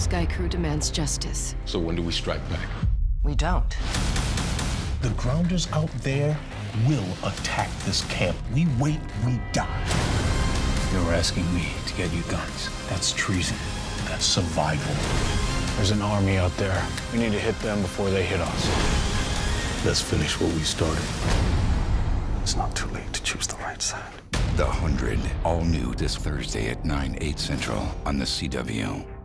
Skaikru demands justice. So when do we strike back? We don't. The grounders out there will attack this camp. We wait, we die. You're asking me to get you guns. That's treason. That's survival. There's an army out there. We need to hit them before they hit us. Let's finish what we started. It's not too late to choose the right side. The Hundred, all new this Thursday at 9, 8 central on the CW.